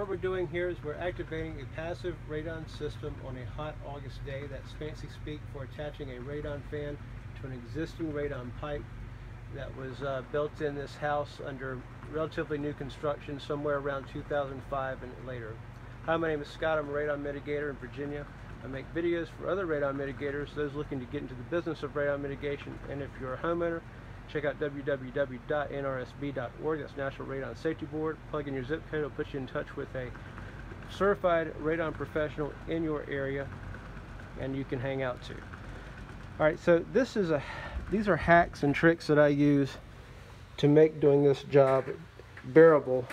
What we're doing here is we're activating a passive radon system on a hot August day. That's fancy speak for attaching a radon fan to an existing radon pipe that was uh, built in this house under relatively new construction somewhere around 2005 and later. Hi, my name is Scott. I'm a radon mitigator in Virginia. I make videos for other radon mitigators, those looking to get into the business of radon mitigation. And if you're a homeowner, check out www.nrsb.org. That's National Radon Safety Board. Plug in your zip code. It'll put you in touch with a certified radon professional in your area and you can hang out too. All right, so this is a these are hacks and tricks that I use to make doing this job bearable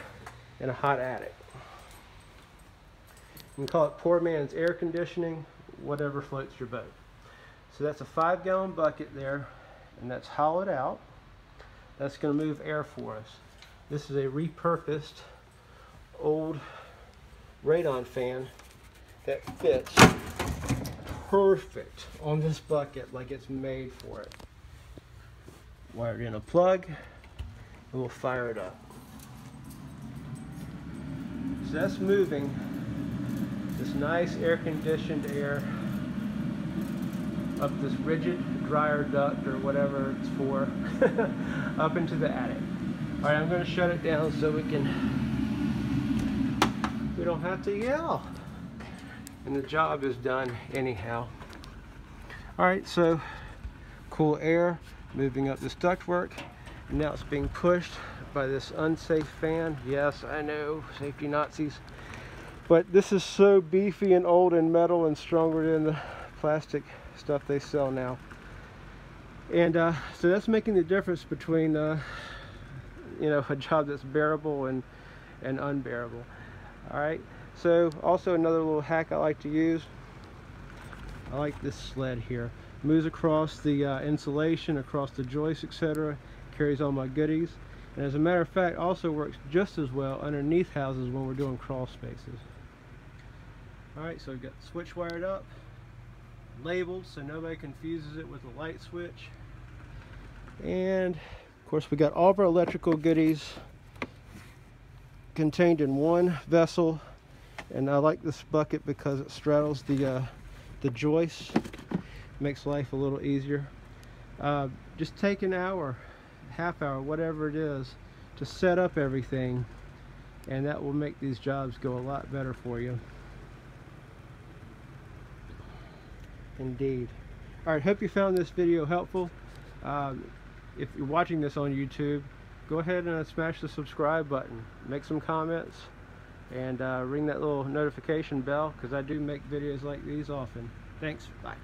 in a hot attic. Can call it poor man's air conditioning, whatever floats your boat. So that's a five gallon bucket there, and that's hollowed out. That's going to move air for us. This is a repurposed old radon fan that fits perfect on this bucket like it's made for it. Wired in a plug, and we'll fire it up. So that's moving this nice air conditioned air up this rigid dryer duct or whatever it's for up into the attic. All right, I'm going to shut it down so we can we don't have to yell. And the job is done anyhow. All right, so cool air moving up this ductwork. And now it's being pushed by this unsafe fan. Yes, I know, safety Nazis. But this is so beefy and old and metal and stronger than the plastic stuff they sell now. And uh, so that's making the difference between, uh, you know, a job that's bearable and, and unbearable. All right. So also another little hack I like to use. I like this sled here. Moves across the uh, insulation, across the joists, etc. Carries all my goodies. And as a matter of fact, also works just as well underneath houses when we're doing crawl spaces. Alright, so we've got switch wired up, labeled so nobody confuses it with a light switch. And of course we got all of our electrical goodies contained in one vessel. And I like this bucket because it straddles the, uh, the joists, makes life a little easier. Uh, just take an hour, half hour, whatever it is, to set up everything and that will make these jobs go a lot better for you. Indeed. Alright, hope you found this video helpful. Um, if you're watching this on YouTube, go ahead and smash the subscribe button. Make some comments and uh, ring that little notification bell because I do make videos like these often. Thanks. Bye.